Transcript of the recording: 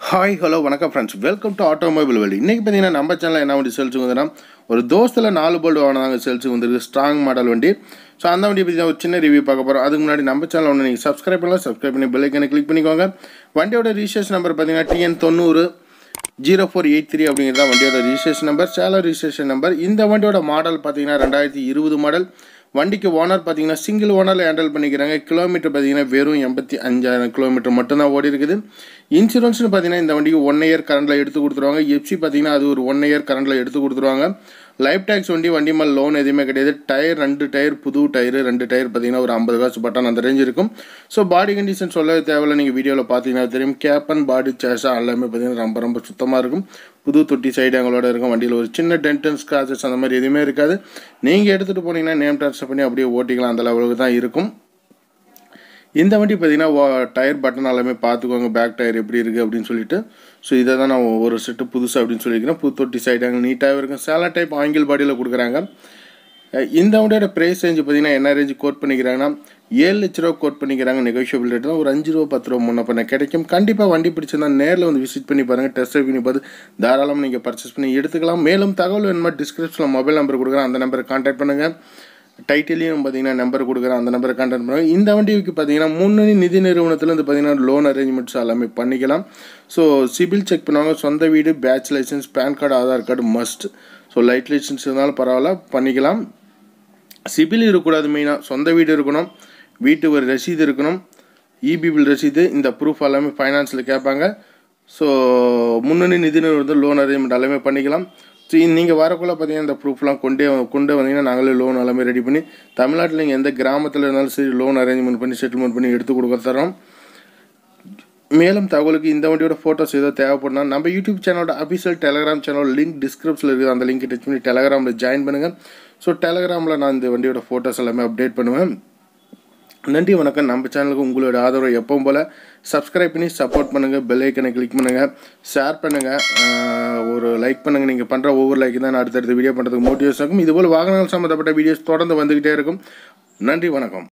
Hi hello வணக்கம் friends welcome to automobile valley இன்றைக்கி பார்த்தீங்கன்னா நம்ம சேனலில் என்ன வண்டி சேல்ஸுக்கு வந்துன்னா ஒரு தோஸ்தில் நாலு போல்டு வாங்கினாங்க சேல்ஸுக்கு வந்துருக்கு ஸ்ட்ராங் மாடல் வண்டி. ஸோ அந்த வண்டி பற்றி ஒரு சின்ன ரிவ்யூ பார்க்க போகிறோம் அதுக்கு முன்னாடி நம்ம சேனல் ஒன்று நீங்கள் சப்ஸ்கிரைப் பண்ணலாம். சப்ஸ்கிரைப் பண்ணி பெல்லைக்கனை கிளிக் பண்ணிக்கோங்க. வண்டியோட ரிஜிஸ்ட்ரேஷன் நம்பர் பார்த்தீங்கன்னா டிஎன் தொண்ணூறு ஜீரோ ஃபோர் எயிட் த்ரீ அப்படிங்கிறது தான் வண்டியோட registration number seller registration number இந்த வண்டியோட மாடல் பார்த்தீங்கன்னா ரெண்டாயிரத்தி இருபது மாடல் வண்டிக்கு ஓனர் பார்த்தீங்கன்னா சிங்கிள் ஓனரில் ஹேண்டில் பண்ணிக்கிறாங்க. கிலோமீட்டர் பார்த்தீங்கன்னா வெறும் எண்பத்தி அஞ்சாயிரம் கிலோமீட்டர் மட்டும்தான் ஓடி இருக்குது. இன்சூரன்ஸ்னு பார்த்தீங்கன்னா இந்த வண்டிக்கு ஒன் இயர் கரண்டில் எடுத்து கொடுத்துருவாங்க. எஃப்சி பார்த்தீங்கன்னா அது ஒரு ஒன் இயர் கரண்டில் எடுத்து கொடுத்துருவாங்க. லைஃப் டேக்ஸ் வண்டி வண்டி மேலே லோன் எதுவுமே கிடையாது. டயர் ரெண்டு டயர் புது டயர் ரெண்டு டயர் பார்த்தீங்கன்னா ஒரு ஐம்பது காசு பட்டன். அந்த ரேஞ்ச் இருக்கும். ஸோ பாடி கண்டிஷன் சொல்லவே தேவையில்ல. நீங்கள் வீடியோவில் பார்த்தீங்கன்னா தெரியும். கேப்பன் பாடி சேஷா எல்லாமே பார்த்தீங்கன்னா ரொம்ப ரொம்ப சுத்தமாக இருக்கும். புது தொட்டி சைடு எங்களோட இருக்கும். வண்டியில் ஒரு சின்ன டென்டன் ஸ்க்ராச்சஸ் அந்த மாதிரி எதுவுமே இருக்காது. நீங்கள் எடுத்துகிட்டு போனீங்கன்னா நேம் ட்ரான்ஸ்ஃபர் பண்ணி அப்படியே ஓட்டிக்கலாம். அந்த லெவலுக்கு தான் இருக்கும். இந்த வண்டி பார்த்தீங்கன்னா டயர் பட்டன் எல்லாமே பார்த்துக்கோங்க. பேக் டயர் எப்படி இருக்குது அப்படின்னு சொல்லிட்டு. ஸோ இதை தான் நான் ஒரு செட்டு புதுசு அப்படின்னு சொல்லிக்கிறேன் புது தொட்டி சைடு அங்கே இருக்கும். சேலா டைப் ஆங்கிள் பாடியில் கொடுக்குறாங்க. இந்த வண்டியோட ப்ரைஸ் ரேஞ்சு பார்த்தீங்கன்னா என்ன ரேஞ்சு கோட் பண்ணிக்கிறாங்கன்னா ஏழு லட்ச ரூபா கோட் பண்ணிக்கிறாங்க. நெகோஷியபிள் ரேட் தான். ஒரு அஞ்சு ரூபா பத்து ரூபா முன்ன பண்ண கிடைக்கும். கண்டிப்பாக வண்டி பிடிச்சிருந்தா நேரில் வந்து விசிட் பண்ணி பாருங்கள் டெஸ்ட் ட்ரைவ் பண்ணி பார்த்து தாராளமாக நீங்கள் பர்ச்சேஸ் பண்ணி எடுத்துக்கலாம். மேலும் தகவல் வேணுமா டிஸ்கிரிப்ஷனில் மொபைல் நம்பர் கொடுக்குறேன். அந்த நம்பரை கான்டாக்ட் பண்ணுங்கள் டைட்டிலையும் பார்த்தீங்கன்னா நம்பர் கொடுக்குறேன் அந்த நம்பரை கான்டாக்ட் பண்ணுவாங்க. இந்த வண்டிக்கு பார்த்தீங்கன்னா முன்னணி நிதி நிறுவனத்துலேருந்து பார்த்தீங்கன்னா லோன் அரேஞ்ச்மெண்ட்ஸ் எல்லாமே பண்ணிக்கலாம். ஸோ சிபில் செக் பண்ணுவாங்க. சொந்த வீடு badge licence PAN card Aadhaar card must so light licence இருந்தாலும் பரவாயில்ல பண்ணிக்கலாம். சிபில் இருக்கக்கூடாது மெயினாக சொந்த வீடு இருக்கணும். வீட்டு ஒரு ரசீது இருக்கணும். இபி பில் ரசீது இந்த ப்ரூஃப் எல்லாமே ஃபைனான்ஸில் கேட்பாங்க. ஸோ முன்னணி நிதி நிறுவனத்தில் லோன் அரேஞ்ச்மெண்ட் எல்லாமே பண்ணிக்கலாம். ஸோ நீங்கள் வரக்குள்ளே பார்த்தீங்கன்னா இந்த ப்ரூஃப்லாம் கொண்டே கொண்டு வந்தீங்கன்னா நாங்களே லோன் எல்லாமே ரெடி பண்ணி தமிழ்நாட்டில் நீங்கள் எந்த கிராமத்தில் இருந்தாலும் சரி லோன் அரேஞ்ச்மெண்ட் பண்ணி செட்டில்மெண்ட் பண்ணி எடுத்து கொடுக்க தரோம் மேலும் தகவலுக்கு இந்த வண்டியோட ஃபோட்டோஸ் ஏதோ தேவைப்படுனா நம்ம யூடியூப் சேனலோட அஃபிஷியல் டெலகிராம் சேனல் லிங்க் டிஸ்கிரிப்ஷனில் இருக்குது. அந்த லிங்க் டச் பண்ணி டெலகிராமில் ஜாயின் பண்ணுங்கள் ஸோ டெலகிராமில் நான் இந்த வண்டியோட ஃபோட்டோஸ் எல்லாமே அப்டேட் பண்ணுவேன். நன்றி வணக்கம். நம்ம சேனலுக்கு உங்களோட ஆதரவு எப்பவும் போல் சப்ஸ்கிரைப் பண்ணி சப்போர்ட் பண்ணுங்கள் பெல் ஐக்கனை கிளிக் பண்ணுங்கள் ஷேர் பண்ணுங்கள் ஒரு லைக் பண்ணுங்கள் நீங்கள் பண்ணுற ஒவ்வொரு லைக் தான் நான் அடுத்தடுத்த வீடியோ பண்ணுறதுக்கு மோட்டிவேஷன் இருக்கும் இதுபோல் வாகனங்கள் சம்மந்தப்பட்ட வீடியோஸ் தொடர்ந்து வந்துக்கிட்டே இருக்கும். நன்றி வணக்கம்.